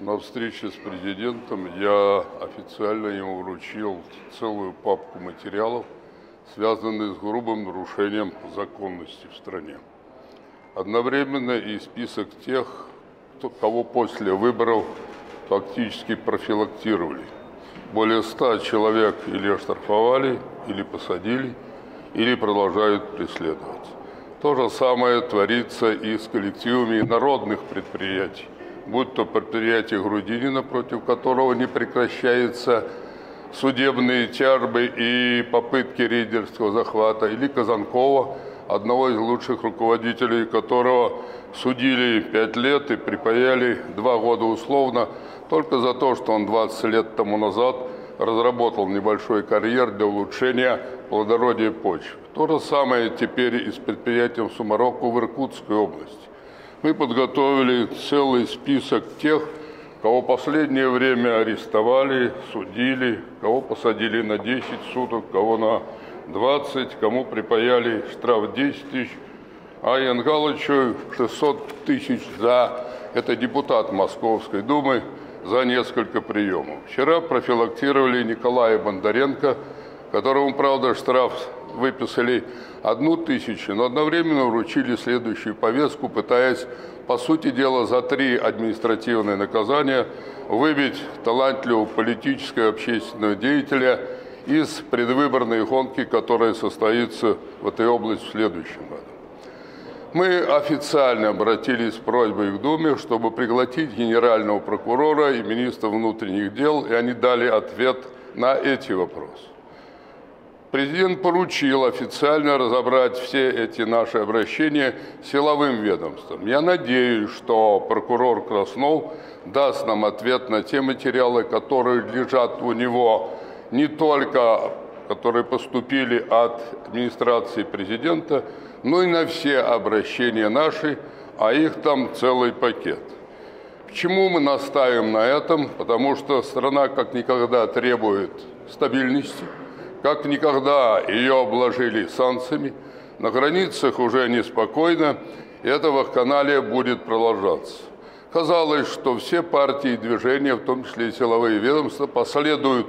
На встрече с президентом я официально ему вручил целую папку материалов, связанных с грубым нарушением законности в стране. Одновременно и список тех, кто, кого после выборов фактически профилактировали. Более ста человек или оштрафовали, или посадили, или продолжают преследовать. То же самое творится и с коллективами народных предприятий, будь то предприятие Грудинина, против которого не прекращаются судебные тяжбы и попытки рейдерского захвата, или Казанкова, одного из лучших руководителей которого судили пять лет и припаяли два года условно, только за то, что он 20 лет тому назад разработал небольшой карьер для улучшения плодородия почв. То же самое теперь и с предприятием Сумароку в Иркутской области. Мы подготовили целый список тех, кого последнее время арестовали, судили, кого посадили на 10 суток, кого на 20, кому припаяли штраф 10 тысяч, а Янгалычу 600 тысяч за, это депутат Московской Думы, за несколько приемов. Вчера профилактировали Николая Бондаренко, которому, правда, штраф выписали одну тысячу, но одновременно вручили следующую повестку, пытаясь, по сути дела, за три административные наказания выбить талантливого политического и общественного деятеля из предвыборной гонки, которая состоится в этой области в следующем году. Мы официально обратились с просьбой к Думе, чтобы пригласить генерального прокурора и министра внутренних дел, и они дали ответ на эти вопросы. Президент поручил официально разобрать все эти наши обращения силовым ведомством. Я надеюсь, что прокурор Краснов даст нам ответ на те материалы, которые лежат у него не только, которые поступили от администрации президента, но и на все обращения наши, а их там целый пакет. Почему мы настаиваем на этом? Потому что страна как никогда требует стабильности, как никогда ее обложили санкциями, на границах уже неспокойно, и эта вакханалия будет продолжаться. Казалось, что все партии и движения, в том числе и силовые ведомства, последуют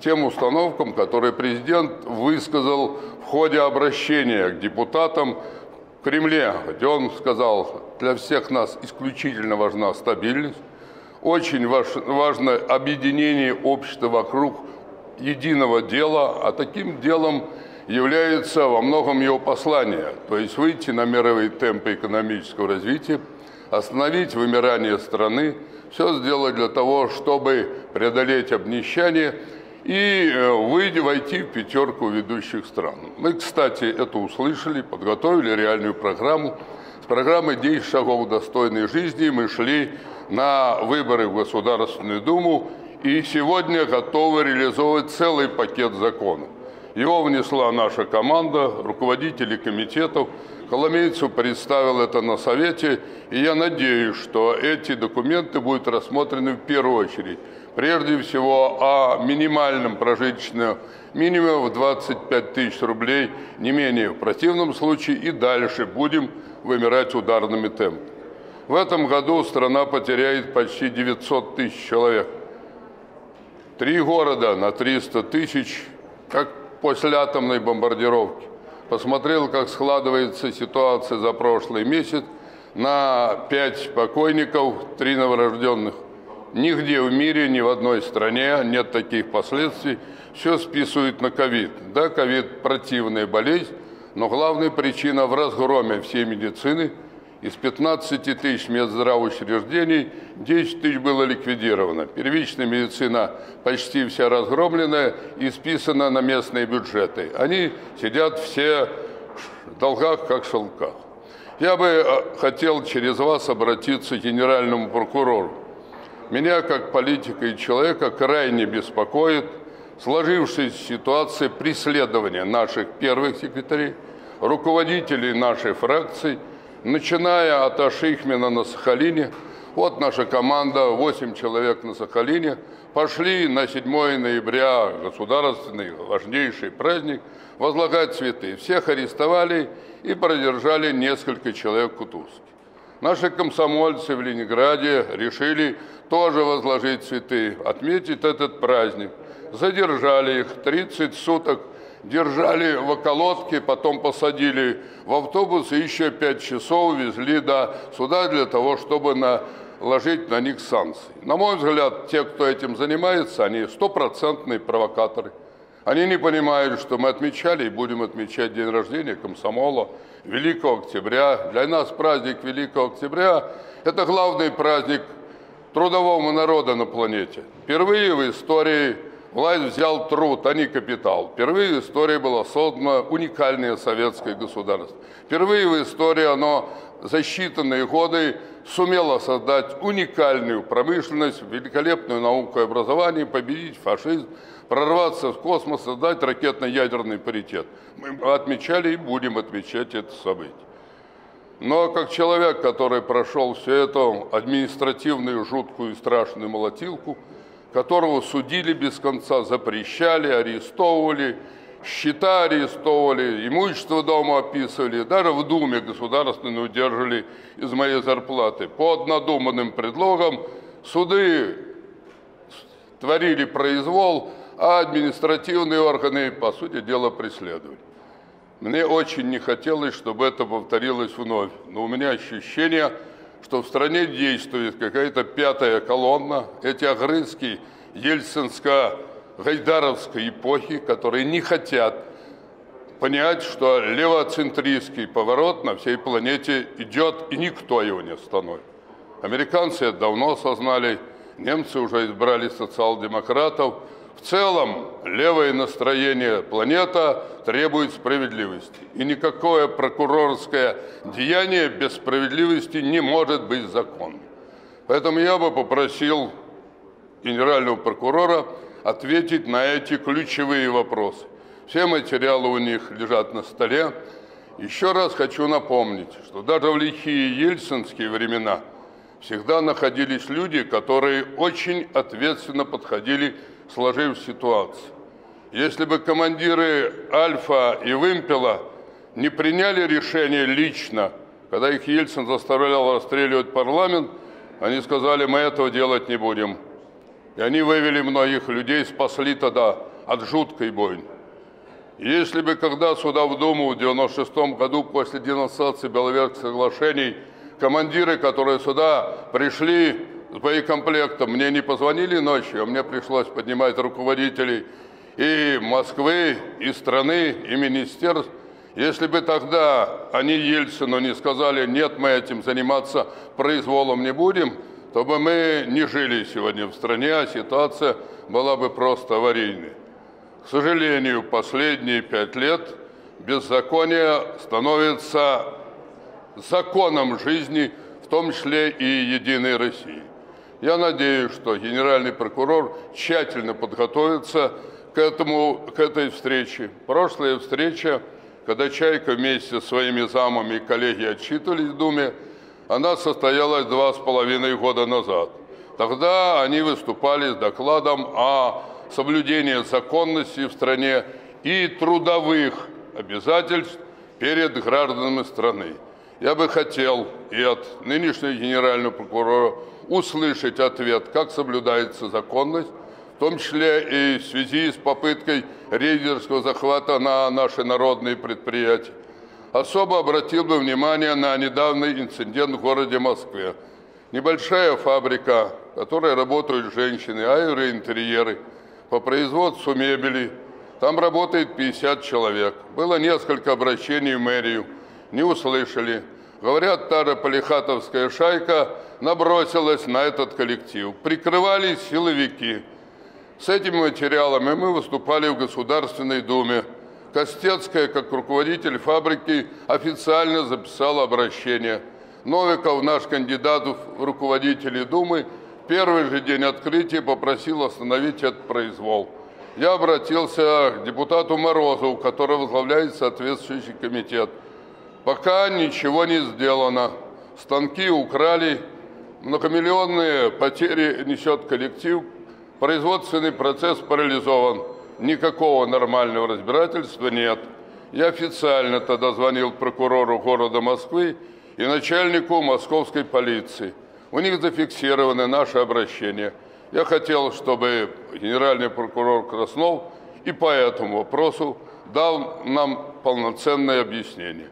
тем установкам, которые президент высказал в ходе обращения к депутатам в Кремле, где он сказал, для всех нас исключительно важна стабильность, очень важно объединение общества вокруг единого дела, а таким делом является во многом его послание, то есть выйти на мировые темпы экономического развития, остановить вымирание страны, все сделать для того, чтобы преодолеть обнищание – и э, выйти, войти в пятерку ведущих стран. Мы, кстати, это услышали, подготовили реальную программу. С программой 10 шагов достойной жизни мы шли на выборы в Государственную Думу и сегодня готовы реализовывать целый пакет законов. Его внесла наша команда, руководители комитетов. Коломейцу представил это на Совете, и я надеюсь, что эти документы будут рассмотрены в первую очередь прежде всего о минимальном прожиточном минимуме в 25 тысяч рублей, не менее. В противном случае и дальше будем вымирать ударными темпами. В этом году страна потеряет почти 900 тысяч человек. Три города на 300 тысяч, как после атомной бомбардировки. Посмотрел, как складывается ситуация за прошлый месяц. На пять покойников, три новорожденных. Нигде в мире, ни в одной стране нет таких последствий. Все списывают на ковид. Да, ковид – противная болезнь, но главная причина в разгроме всей медицины. Из 15 тысяч медздравоучреждений 10 тысяч было ликвидировано. Первичная медицина почти вся разгромленная и списана на местные бюджеты. Они сидят все в долгах, как в шелках. Я бы э, хотел через вас обратиться к генеральному прокурору. Меня, как политика и человека, крайне беспокоит сложившаяся ситуация преследования наших первых секретарей, руководителей нашей фракции, начиная от Ашихмина на Сахалине. Вот наша команда, 8 человек на Сахалине, пошли на 7 ноября, государственный важнейший праздник, возлагать цветы. Всех арестовали и продержали несколько человек в Кутузке. Наши комсомольцы в Ленинграде решили тоже возложить цветы, отметить этот праздник. Задержали их 30 суток, держали в околотке, потом посадили в автобус и еще 5 часов везли до суда для того, чтобы наложить на них санкции. На мой взгляд, те, кто этим занимается, они стопроцентные провокаторы. Они не понимают, что мы отмечали и будем отмечать день рождения комсомола Великого Октября. Для нас праздник Великого Октября – это главный праздник трудового народа на планете. Впервые в истории власть взял труд, а не капитал. Впервые в истории было создано уникальное советское государство. Впервые в истории оно за считанные годы сумело создать уникальную промышленность, великолепную науку и образование, победить фашизм, прорваться в космос, создать ракетно-ядерный паритет. Мы отмечали и будем отмечать это событие. Но как человек, который прошел всю эту административную, жуткую и страшную молотилку, которого судили без конца, запрещали, арестовывали, счета арестовывали, имущество дома описывали, даже в Думе государственную удерживали из моей зарплаты. По однодуманным предлогам суды творили произвол, а административные органы, по сути дела, преследовали. Мне очень не хотелось, чтобы это повторилось вновь, но у меня ощущение, что в стране действует какая-то пятая колонна, эти огрызки ельцинско-гайдаровской эпохи, которые не хотят понять, что левоцентристский поворот на всей планете идет, и никто его не остановит. Американцы это давно осознали, немцы уже избрали социал-демократов – в целом, левое настроение планета требует справедливости. И никакое прокурорское деяние без справедливости не может быть законным. Поэтому я бы попросил генерального прокурора ответить на эти ключевые вопросы. Все материалы у них лежат на столе. Еще раз хочу напомнить, что даже в лихие ельцинские времена всегда находились люди, которые очень ответственно подходили сложившейся ситуации. Если бы командиры Альфа и Вымпела не приняли решение лично, когда их Ельцин заставлял расстреливать парламент, они сказали, мы этого делать не будем. И они вывели многих людей, спасли тогда от жуткой бойни. Если бы когда сюда в Думу в 96 году после денонсации Беловежских соглашений командиры, которые сюда пришли с боекомплектом. Мне не позвонили ночью, а мне пришлось поднимать руководителей и Москвы, и страны, и министерств. Если бы тогда они Ельцину не сказали, нет, мы этим заниматься произволом не будем, то бы мы не жили сегодня в стране, а ситуация была бы просто аварийной. К сожалению, последние пять лет беззаконие становится законом жизни, в том числе и Единой России. Я надеюсь, что генеральный прокурор тщательно подготовится к, этому, к этой встрече. Прошлая встреча, когда Чайка вместе со своими замами и коллеги отчитывались в Думе, она состоялась два с половиной года назад. Тогда они выступали с докладом о соблюдении законности в стране и трудовых обязательств перед гражданами страны. Я бы хотел и от нынешнего генерального прокурора услышать ответ, как соблюдается законность, в том числе и в связи с попыткой рейдерского захвата на наши народные предприятия. Особо обратил бы внимание на недавний инцидент в городе Москве. Небольшая фабрика, в которой работают женщины, аэроинтерьеры по производству мебели. Там работает 50 человек. Было несколько обращений в мэрию, не услышали. Говорят, та полихатовская шайка набросилась на этот коллектив. Прикрывались силовики. С этими материалами мы выступали в Государственной Думе. Костецкая, как руководитель фабрики, официально записала обращение. Новиков, наш кандидат в руководители Думы, первый же день открытия попросил остановить этот произвол. Я обратился к депутату Морозову, который возглавляет соответствующий комитет. Пока ничего не сделано. Станки украли, многомиллионные потери несет коллектив, производственный процесс парализован, никакого нормального разбирательства нет. Я официально тогда звонил прокурору города Москвы и начальнику московской полиции. У них зафиксированы наши обращения. Я хотел, чтобы генеральный прокурор Краснов и по этому вопросу дал нам полноценное объяснение.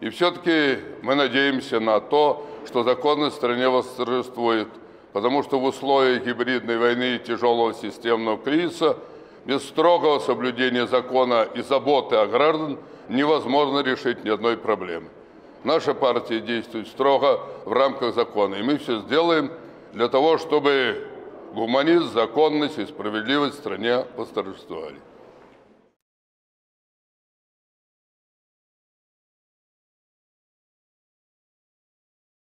И все-таки мы надеемся на то, что законность в стране восторжествует, потому что в условиях гибридной войны и тяжелого системного кризиса без строгого соблюдения закона и заботы о граждан невозможно решить ни одной проблемы. Наша партия действует строго в рамках закона, и мы все сделаем для того, чтобы гуманизм, законность и справедливость в стране восторжествовали.